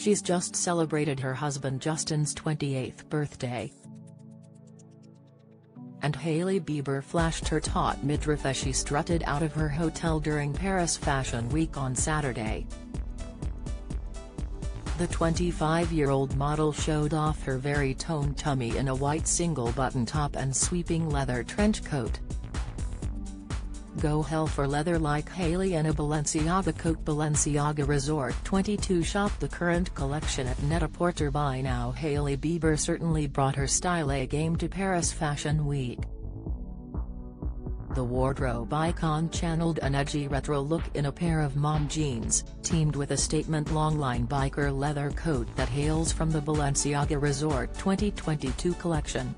she's just celebrated her husband Justin's 28th birthday. And Hailey Bieber flashed her taut midriff as she strutted out of her hotel during Paris Fashion Week on Saturday. The 25-year-old model showed off her very toned tummy in a white single-button top and sweeping leather trench coat. Go hell for leather like Hailey in a Balenciaga coat Balenciaga Resort 22 Shop the current collection at Net-a-Porter by now Hailey Bieber certainly brought her style A game to Paris Fashion Week. The wardrobe icon channeled an edgy retro look in a pair of mom jeans, teamed with a statement longline biker leather coat that hails from the Balenciaga Resort 2022 collection.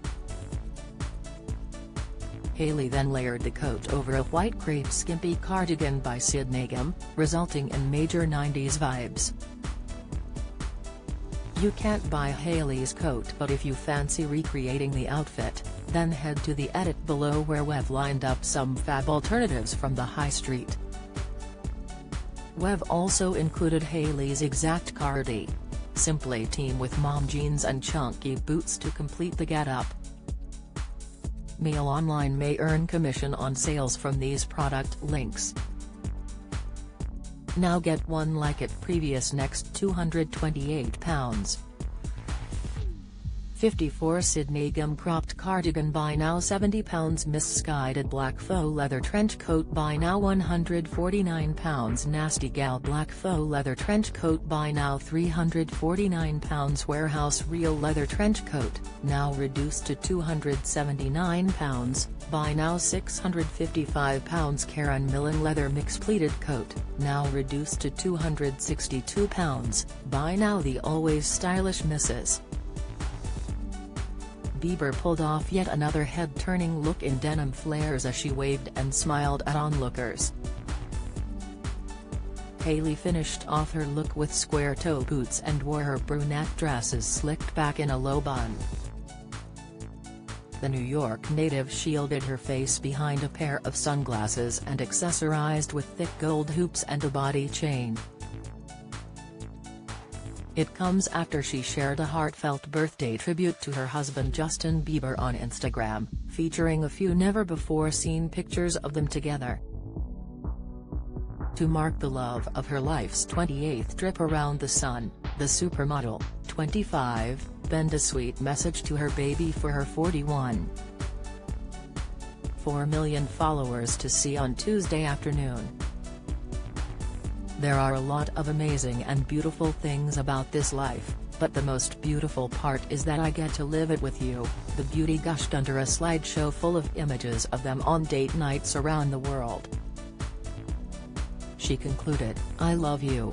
Hailey then layered the coat over a white crepe skimpy cardigan by Sid Neigum, resulting in major 90s vibes. You can't buy Hailey's coat but if you fancy recreating the outfit, then head to the edit below where we've lined up some fab alternatives from the high street. We've also included Hailey's exact cardi. Simply team with mom jeans and chunky boots to complete the getup. Mail Online may earn commission on sales from these product links. Now get one like it previous next £228. 54 Sid Neigum Cropped cardigan by now £70 Missguided black faux leather trench coat by now £149 nasty gal black faux leather trench coat by now £349 warehouse real leather trench coat, now reduced to £279, by now £655 Karen Millen leather mix pleated coat, now reduced to £262, by now the always stylish Mrs. Bieber pulled off yet another head-turning look in denim flares as she waved and smiled at onlookers. Hailey finished off her look with square toe boots and wore her brunette dresses slicked back in a low bun. The New York native shielded her face behind a pair of sunglasses and accessorized with thick gold hoops and a body chain. It comes after she shared a heartfelt birthday tribute to her husband Justin Bieber on Instagram, featuring a few never-before-seen pictures of them together. To mark the love of her life's 28th trip around the sun, the supermodel, 25, penned a sweet message to her baby for her 41. 4 million followers to see on Tuesday afternoon. There are a lot of amazing and beautiful things about this life, but the most beautiful part is that I get to live it with you, the beauty gushed under a slideshow full of images of them on date nights around the world. She concluded, I love you.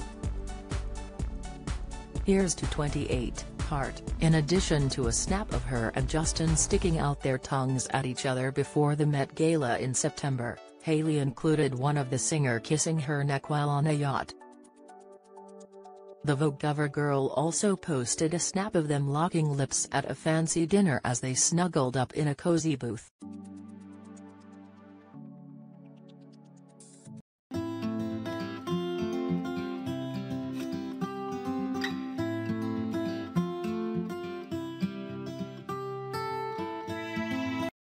Here's to 28, heart, in addition to a snap of her and Justin sticking out their tongues at each other before the Met Gala in September. Hailey included one of the singer kissing her neck while on a yacht. The Vogue cover girl also posted a snap of them locking lips at a fancy dinner as they snuggled up in a cozy booth.